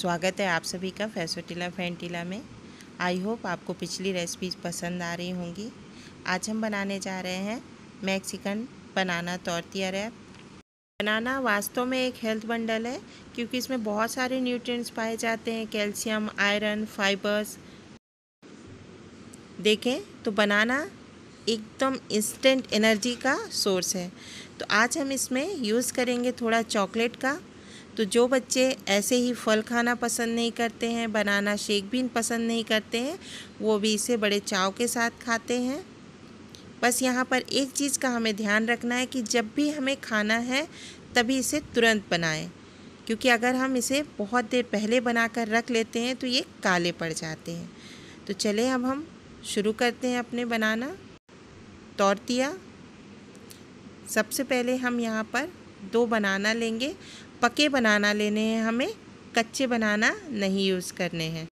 स्वागत है आप सभी का फैसोटिला फैंटिला में। आई होप आपको पिछली रेसिपीज़ पसंद आ रही होंगी। आज हम बनाने जा रहे हैं मैक्सिकन बनाना तोरतिया रैप बनाना वास्तव में एक हेल्थ बंडल है, क्योंकि इसमें बहुत सारे न्यूट्रिएंट्स पाए जाते हैं कैल्शियम आयरन फाइबर्स देखें तो बनाना एकदम इंस्टेंट एनर्जी का सोर्स है। तो आज हम इसमें यूज़ करेंगे थोड़ा चॉकलेट का। तो जो बच्चे ऐसे ही फल खाना पसंद नहीं करते हैं, बनाना शेक भी पसंद नहीं करते हैं, वो भी इसे बड़े चाव के साथ खाते हैं। बस यहाँ पर एक चीज़ का हमें ध्यान रखना है कि जब भी हमें खाना है, तभी इसे तुरंत बनाएँ। क्योंकि अगर हम इसे बहुत देर पहले बनाकर रख लेते हैं तो ये काले पड़ जाते हैं। तो चले अब हम शुरू करते हैं अपने बनाना। तौरतिया। सबसे पहले हम यहाँ पर दो बनाना लेंगे। पके बनाना लेने हैं हमें, कच्चे बनाना नहीं यूज़ करने हैं।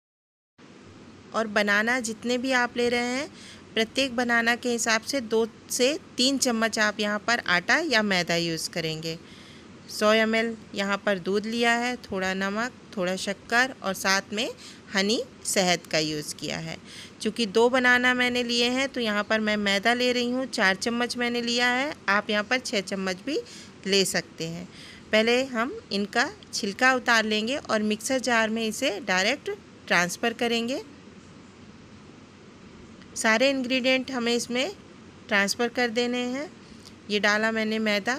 और बनाना जितने भी आप ले रहे हैं, प्रत्येक बनाना के हिसाब से दो से तीन चम्मच आप यहाँ पर आटा या मैदा यूज़ करेंगे। सौ एम एल यहाँ पर दूध लिया है, थोड़ा नमक, थोड़ा शक्कर और साथ में हनी शहद का यूज़ किया है। चूँकि दो बनाना मैंने लिए हैं तो यहाँ पर मैं मैदा ले रही हूँ, चार चम्मच मैंने लिया है, आप यहाँ पर छः चम्मच भी ले सकते हैं। पहले हम इनका छिलका उतार लेंगे और मिक्सर जार में इसे डायरेक्ट ट्रांसफ़र करेंगे। सारे इंग्रेडिएंट हमें इसमें ट्रांसफ़र कर देने हैं। ये डाला मैंने मैदा।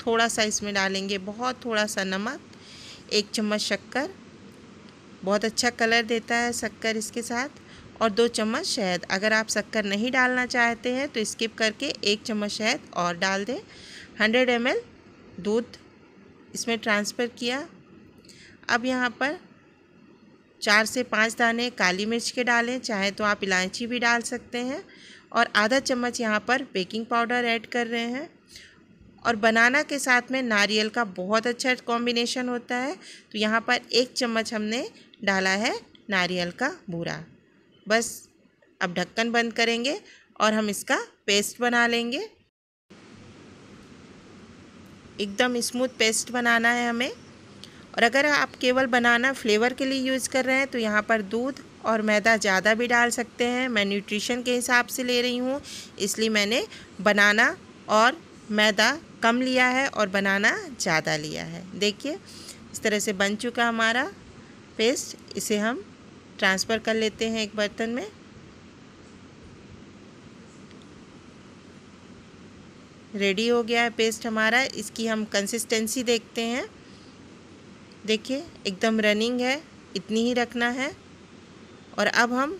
थोड़ा सा इसमें डालेंगे बहुत थोड़ा सा नमक, एक चम्मच शक्कर। बहुत अच्छा कलर देता है शक्कर इसके साथ। और दो चम्मच शहद। अगर आप शक्कर नहीं डालना चाहते हैं तो स्किप करके एक चम्मच शहद और डाल दें। हंड्रेड एम दूध इसमें ट्रांसफ़र किया। अब यहाँ पर चार से पाँच दाने काली मिर्च के डालें, चाहे तो आप इलायची भी डाल सकते हैं। और आधा चम्मच यहाँ पर बेकिंग पाउडर ऐड कर रहे हैं। और बनाना के साथ में नारियल का बहुत अच्छा कॉम्बिनेशन होता है। तो यहाँ पर एक चम्मच हमने डाला है नारियल का बूरा बस अब ढक्कन बंद करेंगे और हम इसका पेस्ट बना लेंगे। एकदम स्मूथ पेस्ट बनाना है हमें। और अगर आप केवल बनाना फ्लेवर के लिए यूज़ कर रहे हैं तो यहाँ पर दूध और मैदा ज़्यादा भी डाल सकते हैं। मैं न्यूट्रिशन के हिसाब से ले रही हूँ, इसलिए मैंने बनाना और मैदा कम लिया है और बनाना ज़्यादा लिया है। देखिए, इस तरह से बन चुका हमारा पेस्ट इसे हम ट्रांसफ़र कर लेते हैं एक बर्तन में। रेडी हो गया है पेस्ट हमारा। इसकी हम कंसिस्टेंसी देखते हैं। देखिए, एकदम रनिंग है, इतनी ही रखना है। और अब हम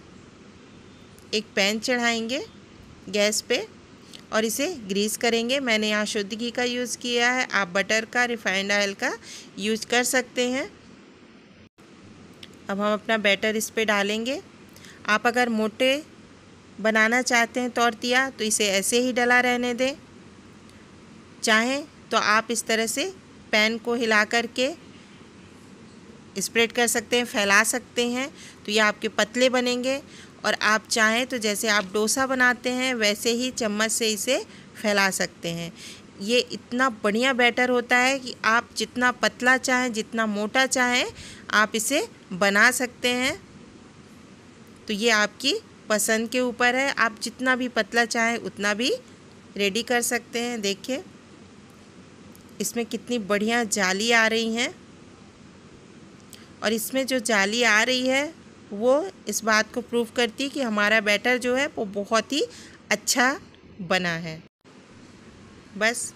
एक पैन चढ़ाएँगे गैस पे और इसे ग्रीस करेंगे। मैंने यहाँ शुद्ध घी का यूज़ किया है। आप बटर का रिफाइंड ऑयल का यूज़ कर सकते हैं। अब हम अपना बैटर इस पर डालेंगे। आप अगर मोटे बनाना चाहते हैं तौरतिया तो इसे ऐसे ही डला रहने दें। चाहें तो आप इस तरह से पैन को हिला करके स्प्रेड कर सकते हैं, फैला सकते हैं। तो ये आपके पतले बनेंगे और आप चाहें तो जैसे आप डोसा बनाते हैं, वैसे ही चम्मच से इसे फैला सकते हैं। ये इतना बढ़िया बैटर होता है कि आप जितना पतला चाहें, जितना मोटा चाहें, आप इसे बना सकते हैं। तो ये आपकी पसंद के ऊपर है। आप जितना भी पतला चाहें, उतना भी रेडी कर सकते हैं। देखिए। इसमें कितनी बढ़िया जाली आ रही हैं। और इसमें जो जाली आ रही है, वो इस बात को प्रूव करती है कि हमारा बैटर जो है, वो बहुत ही अच्छा बना है। बस,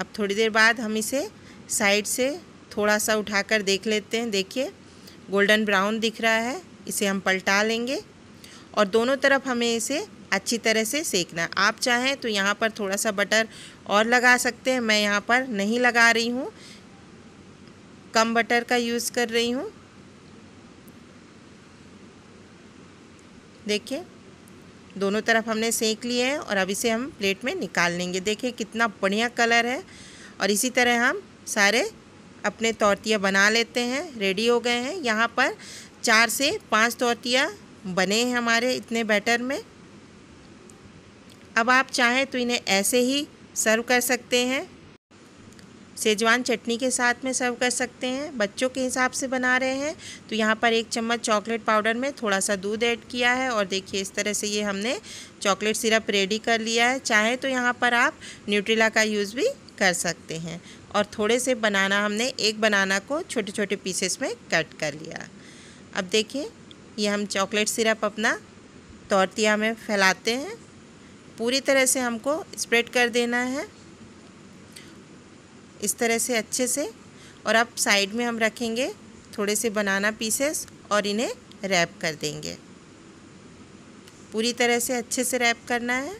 अब थोड़ी देर बाद हम इसे साइड से थोड़ा सा उठाकर देख लेते हैं। देखिए, गोल्डन ब्राउन दिख रहा है, इसे हम पलटा लेंगे। और दोनों तरफ़ हमें इसे अच्छी तरह से सेकना। आप चाहें तो यहाँ पर थोड़ा सा बटर और लगा सकते हैं। मैं यहाँ पर नहीं लगा रही हूँ। कम बटर का यूज़ कर रही हूँ। देखिए, दोनों तरफ़ हमने सेक लिए हैं और अब इसे हम प्लेट में निकाल लेंगे। देखिए, कितना बढ़िया कलर है और इसी तरह हम सारे अपने तौरतिया बना लेते हैं। रेडी हो गए हैं। यहाँ पर चार से पाँच तौरतिया बने हैं हमारे इतने बैटर में। अब आप चाहें तो इन्हें ऐसे ही सर्व कर सकते हैं। सेजवान चटनी के साथ में सर्व कर सकते हैं। बच्चों के हिसाब से बना रहे हैं। तो यहाँ पर एक चम्मच चॉकलेट पाउडर में थोड़ा सा दूध ऐड किया है और देखिए इस तरह से ये हमने चॉकलेट सिरप रेडी कर लिया है। चाहे तो यहाँ पर आप न्यूट्रिला का यूज़ भी कर सकते हैं। और थोड़े से बनाना हमने एक बनाना को छोटे छोटे पीसेस में कट कर लिया। अब देखिए ये हम चॉकलेट सिरप अपना तौरतिया में फैलाते हैं। पूरी तरह से हमको स्प्रेड कर देना है। इस तरह से अच्छे से। और अब साइड में हम रखेंगे थोड़े से बनाना पीसेस और इन्हें रैप कर देंगे। पूरी तरह से अच्छे से रैप करना है।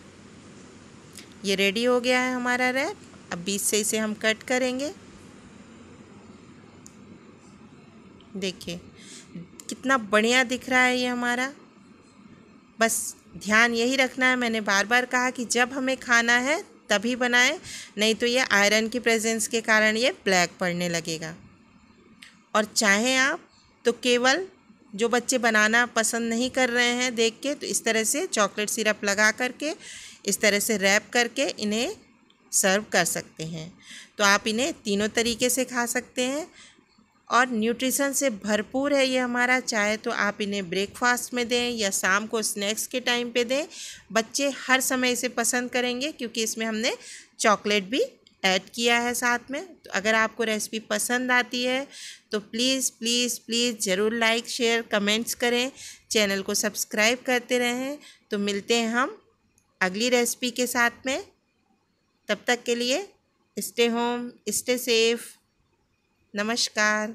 ये रेडी हो गया है हमारा रैप अब बीच से इसे हम कट करेंगे। देखिए, कितना बढ़िया दिख रहा है ये हमारा। बस ध्यान यही रखना है। मैंने बार बार कहा कि जब हमें खाना है, तभी बनाएँ, नहीं तो ये आयरन की प्रेजेंस के कारण ये ब्लैक पड़ने लगेगा। और चाहें आप तो केवल जो बच्चे बनाना पसंद नहीं कर रहे हैं देख के तो इस तरह से चॉकलेट सिरप लगा करके, इस तरह से रैप करके इन्हें सर्व कर सकते हैं। तो आप इन्हें तीनों तरीके से खा सकते हैं। और न्यूट्रिशन से भरपूर है ये हमारा चाहे तो आप इन्हें ब्रेकफास्ट में दें या शाम को स्नैक्स के टाइम पे दें। बच्चे हर समय इसे पसंद करेंगे क्योंकि इसमें हमने चॉकलेट भी ऐड किया है साथ में। तो अगर आपको रेसिपी पसंद आती है तो प्लीज़ प्लीज़ प्लीज़ ज़रूर लाइक, शेयर, कमेंट्स करें। चैनल को सब्सक्राइब करते रहें। तो मिलते हैं हम अगली रेसिपी के साथ में। तब तक के लिए स्टे होम स्टे सेफ़ नमस्कार।